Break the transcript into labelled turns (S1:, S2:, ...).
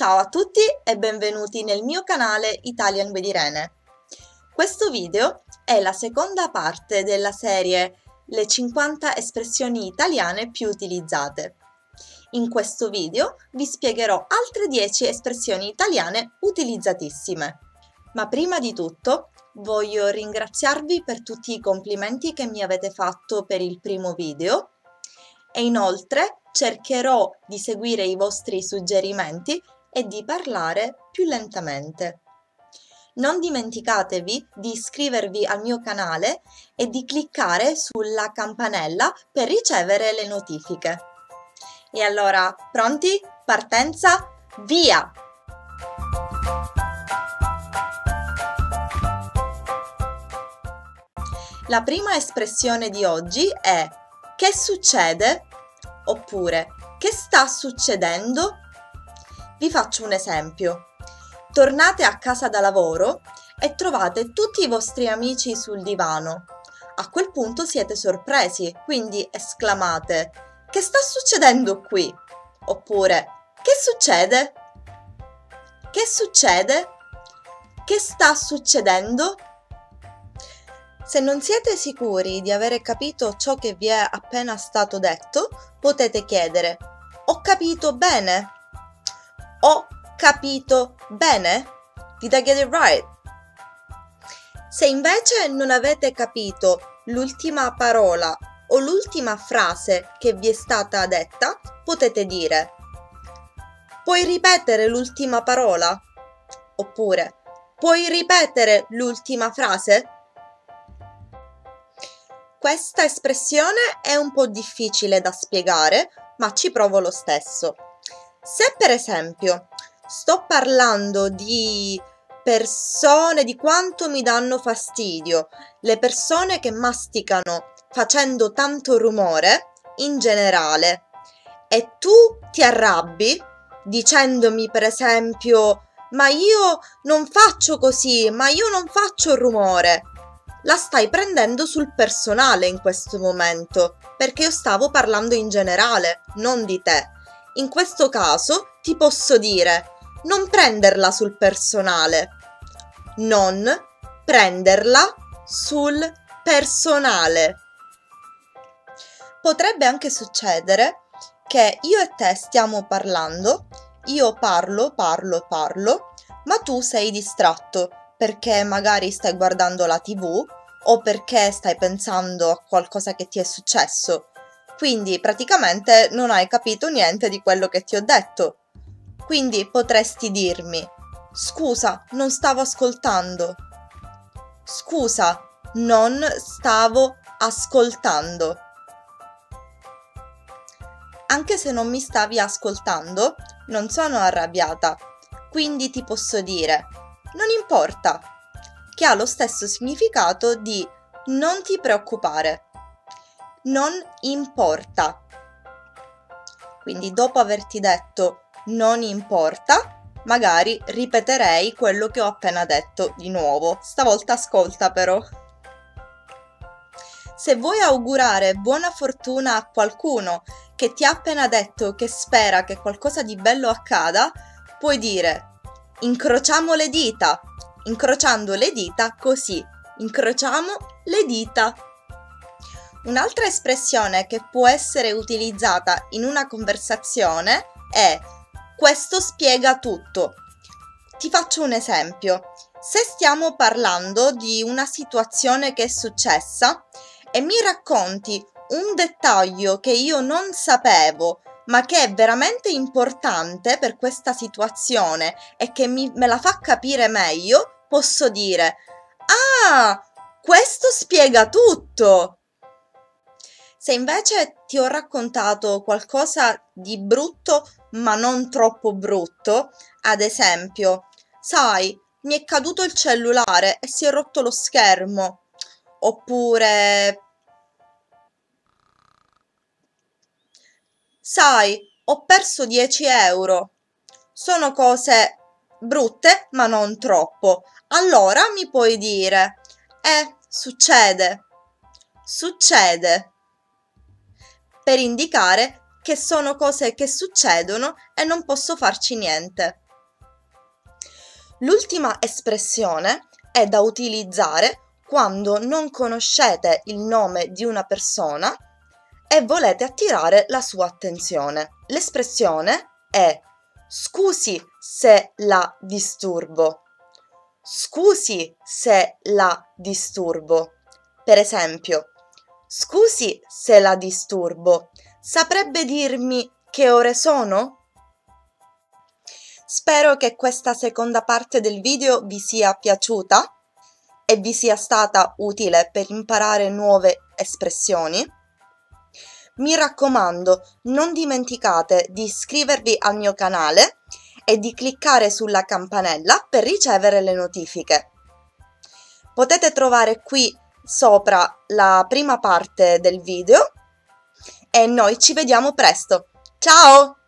S1: Ciao a tutti e benvenuti nel mio canale Italian with Irene. Questo video è la seconda parte della serie Le 50 espressioni italiane più utilizzate. In questo video vi spiegherò altre 10 espressioni italiane utilizzatissime. Ma prima di tutto voglio ringraziarvi per tutti i complimenti che mi avete fatto per il primo video e inoltre cercherò di seguire i vostri suggerimenti e di parlare più lentamente. Non dimenticatevi di iscrivervi al mio canale e di cliccare sulla campanella per ricevere le notifiche. E allora, pronti? Partenza? Via! La prima espressione di oggi è che succede? Oppure che sta succedendo? Vi faccio un esempio. Tornate a casa da lavoro e trovate tutti i vostri amici sul divano. A quel punto siete sorpresi, quindi esclamate Che sta succedendo qui? Oppure Che succede? Che succede? Che sta succedendo? Se non siete sicuri di avere capito ciò che vi è appena stato detto, potete chiedere Ho capito bene? Ho capito bene? Did I get it right? Se invece non avete capito l'ultima parola o l'ultima frase che vi è stata detta, potete dire Puoi ripetere l'ultima parola? Oppure Puoi ripetere l'ultima frase? Questa espressione è un po' difficile da spiegare, ma ci provo lo stesso. Se per esempio sto parlando di persone, di quanto mi danno fastidio, le persone che masticano facendo tanto rumore in generale, e tu ti arrabbi dicendomi per esempio ma io non faccio così, ma io non faccio rumore la stai prendendo sul personale in questo momento, perché io stavo parlando in generale, non di te. In questo caso ti posso dire non prenderla sul personale, non prenderla sul personale. Potrebbe anche succedere che io e te stiamo parlando, io parlo, parlo, parlo, ma tu sei distratto perché magari stai guardando la tv o perché stai pensando a qualcosa che ti è successo. Quindi praticamente non hai capito niente di quello che ti ho detto. Quindi potresti dirmi, scusa, non stavo ascoltando. Scusa, non stavo ascoltando. Anche se non mi stavi ascoltando, non sono arrabbiata, quindi ti posso dire, non importa, che ha lo stesso significato di non ti preoccupare. Non importa. Quindi dopo averti detto non importa, magari ripeterei quello che ho appena detto di nuovo. Stavolta ascolta però. Se vuoi augurare buona fortuna a qualcuno che ti ha appena detto che spera che qualcosa di bello accada, puoi dire incrociamo le dita, incrociando le dita così, incrociamo le dita. Un'altra espressione che può essere utilizzata in una conversazione è questo spiega tutto. Ti faccio un esempio. Se stiamo parlando di una situazione che è successa e mi racconti un dettaglio che io non sapevo ma che è veramente importante per questa situazione e che mi, me la fa capire meglio, posso dire, ah, questo spiega tutto. Se invece ti ho raccontato qualcosa di brutto ma non troppo brutto, ad esempio, sai, mi è caduto il cellulare e si è rotto lo schermo, oppure Sai, ho perso 10 euro. Sono cose brutte, ma non troppo. Allora mi puoi dire, eh, succede. Succede. Per indicare che sono cose che succedono e non posso farci niente. L'ultima espressione è da utilizzare quando non conoscete il nome di una persona e volete attirare la sua attenzione. L'espressione è scusi se la disturbo. Scusi se la disturbo. Per esempio, scusi se la disturbo. Saprebbe dirmi che ore sono? Spero che questa seconda parte del video vi sia piaciuta e vi sia stata utile per imparare nuove espressioni. Mi raccomando, non dimenticate di iscrivervi al mio canale e di cliccare sulla campanella per ricevere le notifiche. Potete trovare qui sopra la prima parte del video e noi ci vediamo presto. Ciao!